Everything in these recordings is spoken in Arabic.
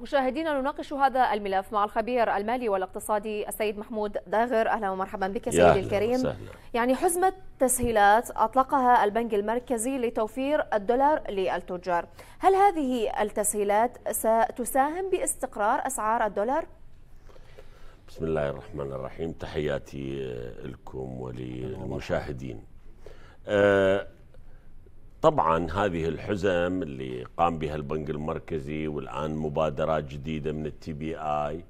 مشاهدينا نناقش هذا الملف مع الخبير المالي والاقتصادي السيد محمود داغر. أهلا ومرحبا بك سيدي الكريم. وسهلا. يعني حزمة تسهيلات أطلقها البنك المركزي لتوفير الدولار للتجار. هل هذه التسهيلات ستساهم باستقرار أسعار الدولار؟ بسم الله الرحمن الرحيم. تحياتي لكم وللمشاهدين. أه طبعا هذه الحزم اللي قام بها البنك المركزي والآن مبادرات جديدة من التي بي اي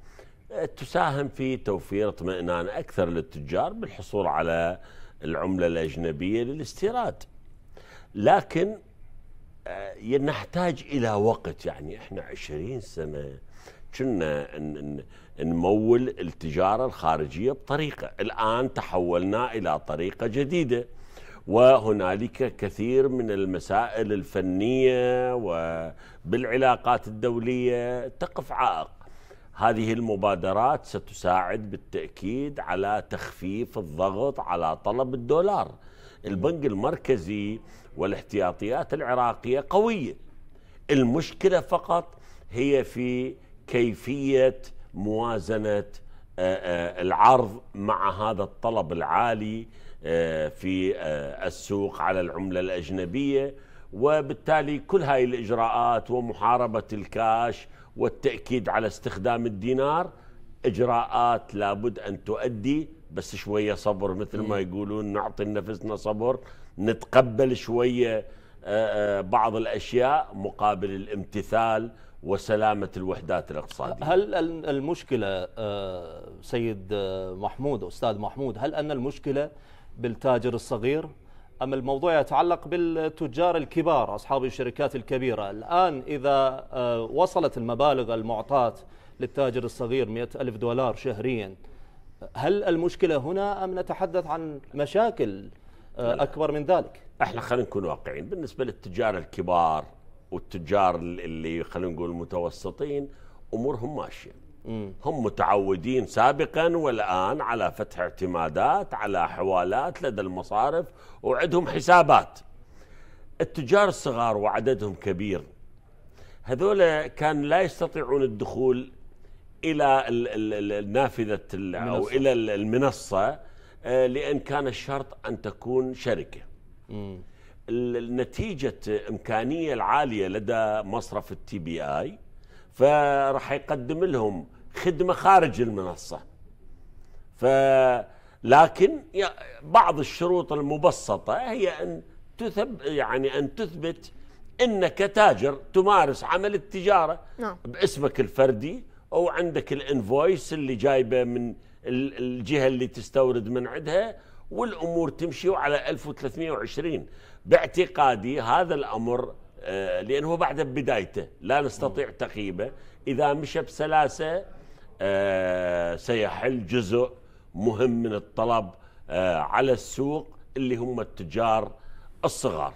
تساهم في توفير اطمئنان أكثر للتجار بالحصول على العملة الأجنبية للاستيراد. لكن نحتاج إلى وقت يعني إحنا 20 سنة كنا نمول التجارة الخارجية بطريقة، الآن تحولنا إلى طريقة جديدة. وهنالك كثير من المسائل الفنية وبالعلاقات الدولية تقف عائق. هذه المبادرات ستساعد بالتأكيد على تخفيف الضغط على طلب الدولار. البنك المركزي والاحتياطيات العراقية قوية. المشكلة فقط هي في كيفية موازنة العرض مع هذا الطلب العالي في السوق على العملة الأجنبية وبالتالي كل هاي الإجراءات ومحاربة الكاش والتأكيد على استخدام الدينار إجراءات لابد أن تؤدي بس شوية صبر مثل ما يقولون نعطي نفسنا صبر نتقبل شوية بعض الأشياء مقابل الامتثال وسلامة الوحدات الاقتصادية. هل المشكلة سيد محمود أستاذ محمود هل أن المشكلة بالتاجر الصغير أم الموضوع يتعلق بالتجار الكبار أصحاب الشركات الكبيرة؟ الآن إذا وصلت المبالغ المعطاة للتاجر الصغير مئة ألف دولار شهريا هل المشكلة هنا أم نتحدث عن مشاكل أكبر من ذلك؟ إحنا خلينا نكون واقعيين. بالنسبة للتجار الكبار والتجار اللي خلينا نقول المتوسطين أمورهم ماشية. هم متعودين سابقا والآن على فتح اعتمادات على حوالات لدى المصارف وعندهم حسابات. التجار الصغار وعددهم كبير. هذول كان لا يستطيعون الدخول إلى النافذة أو إلى المنصة لأن كان الشرط أن تكون شركة. النتيجة إمكانية العالية لدى مصرف التي بي آي فراح يقدم لهم خدمة خارج المنصة. ف لكن بعض الشروط المبسطة هي أن تثب يعني أن تثبت إنك تاجر تمارس عمل التجارة نعم. باسمك الفردي أو عندك الإنفويس اللي جايبة من الجهة اللي تستورد من عندها والأمور تمشي على 1320 باعتقادي هذا الأمر لأنه بعد بدايته لا نستطيع تقييمه. إذا مشى بسلاسة آه سيحل جزء مهم من الطلب آه على السوق اللي هم التجار الصغار.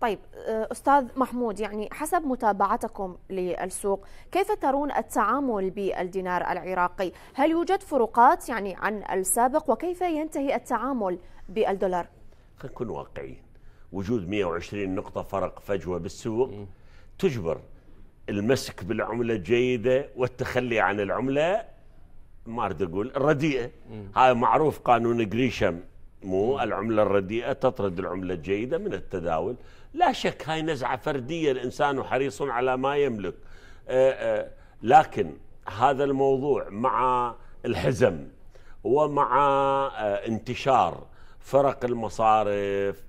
طيب أستاذ محمود يعني حسب متابعتكم للسوق كيف ترون التعامل بالدينار العراقي؟ هل يوجد فروقات يعني عن السابق؟ وكيف ينتهي التعامل بالدولار؟ خلينا نكون واقعيين. وجود 120 نقطة فرق فجوة بالسوق تجبر المسك بالعملة الجيدة والتخلي عن العملة ما أريد أقول الرديئة هذا معروف قانون جريشم. مو مم. العملة الرديئة تطرد العملة الجيدة من التداول. لا شك هاي نزعة فردية الإنسان حريص على ما يملك. آآ آآ لكن هذا الموضوع مع الحزم ومع انتشار فرق المصارف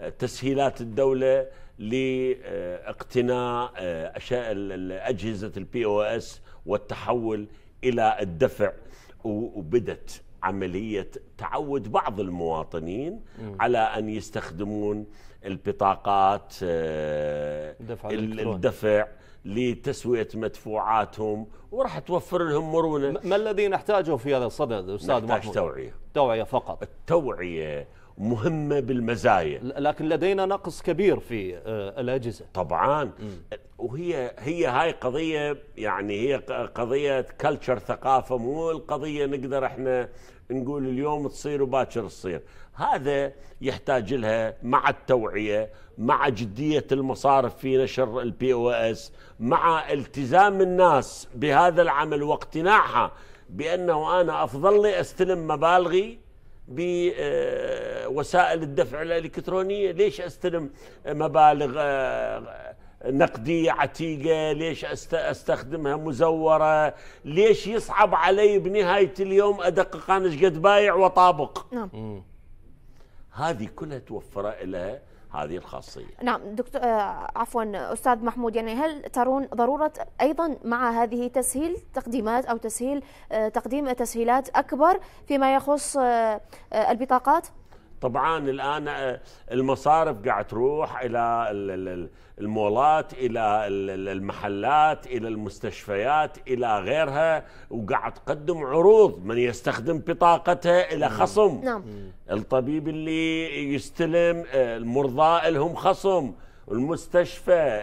وتسهيلات الدولة لاقتناء أجهزة ال POS والتحول إلى الدفع. وبدت عملية تعود بعض المواطنين م. على أن يستخدمون البطاقات الدفع, الدفع لتسوية مدفوعاتهم وراح توفر لهم مرونة. ما الذي نحتاجه في هذا الصدد أستاذ نحتاج توعية. توعية فقط. التوعية مهمة بالمزايا. لكن لدينا نقص كبير في آه، الأجهزة. طبعا. وهي هي هاي قضية يعني هي قضية كلتشر ثقافة مو القضية نقدر إحنا نقول اليوم تصير وباكر تصير. هذا يحتاج لها مع التوعية مع جدية المصارف في نشر ال POS مع التزام الناس بهذا العمل واقتناعها بأنه أنا أفضل لي أستلم مبالغي بوسائل الدفع الإلكترونية. ليش أستلم مبالغ آه، نقدية عتيقة؟ ليش أستخدمها مزورة؟ ليش يصعب علي بنهاية اليوم أدقق أنا؟ قد بايع وطابق؟ نعم. هذه كلها توفر لها هذه الخاصية نعم دكتور آه عفوا أستاذ محمود يعني هل ترون ضرورة أيضا مع هذه تسهيل تقديمات أو تسهيل آه تقديم تسهيلات أكبر فيما يخص آه، البطاقات؟ طبعا الآن آه، المصارف قاعد تروح إلى المولات إلى المحلات إلى المستشفيات إلى غيرها وقاعد تقدم عروض من يستخدم بطاقتها إلى خصم. نعم. الطبيب اللي يستلم آه، المرضى لهم خصم. المستشفى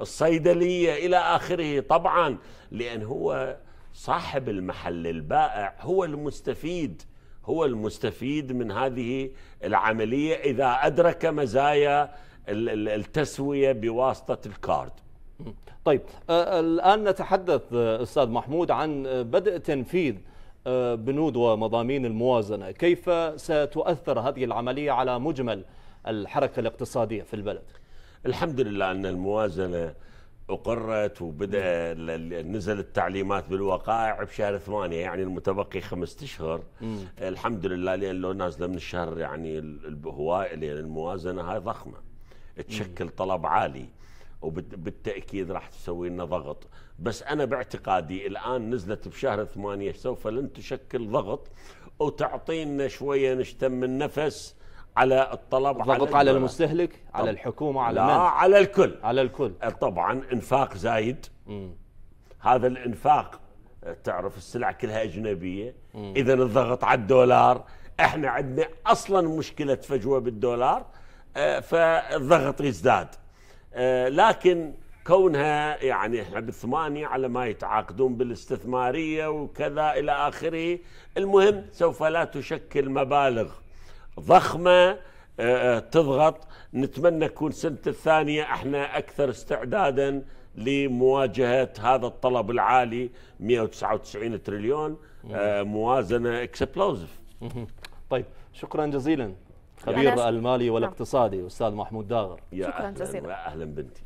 الصيدلية إلى آخره. طبعا لأن هو صاحب المحل البائع هو المستفيد. هو المستفيد من هذه العملية إذا أدرك مزايا التسوية بواسطة الكارد. طيب الآن نتحدث أستاذ محمود عن بدء تنفيذ بنود ومضامين الموازنة، كيف ستؤثر هذه العملية على مجمل الحركة الاقتصادية في البلد؟ الحمد لله أن الموازنة أقرت وبدأ نزل التعليمات بالوقائع بشهر ثمانية يعني المتبقي خمسة أشهر. الحمد لله لأن لو نازلة من الشهر يعني الهواء لأن الموازنة هاي ضخمة. تشكل طلب عالي وبالتأكيد راح تسوي لنا ضغط. بس أنا باعتقادي الآن نزلت بشهر ثمانية سوف لن تشكل ضغط وتعطينا شوية نشتم النفس على الطلب ضغط على, على المستهلك على الحكومة على لا من؟ على الكل. على الكل. طبعا إنفاق زايد. مم. هذا الإنفاق تعرف السلع كلها أجنبية. اذا الضغط على الدولار. إحنا عندنا أصلا مشكلة فجوة بالدولار آه، فالضغط يزداد. لكن كونها يعني إحنا بالثمانية على ما يتعاقدون بالاستثمارية وكذا إلى آخره المهم سوف لا تشكل مبالغ. ضخمة آه، آه، تضغط. نتمنى تكون سنة الثانية أحنا أكثر استعدادا لمواجهة هذا الطلب العالي 199 تريليون آه، موازنة اكسبلوزف طيب شكرا جزيلا. خبير المالي والاقتصادي أستاذ محمود داغر. شكرا جزيلا. أهلا بنتي.